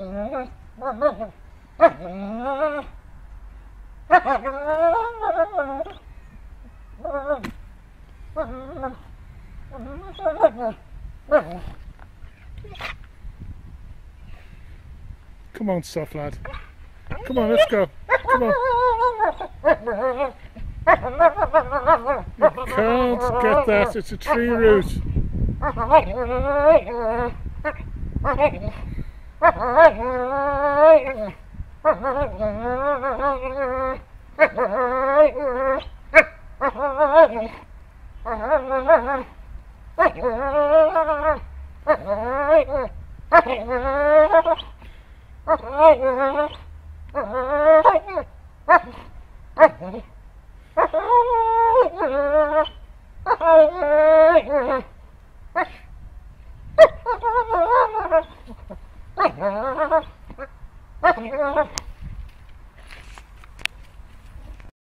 Come on, soft lad. Come on, let's go. Come on. You can't get that. It's a tree root. Ah! Oh,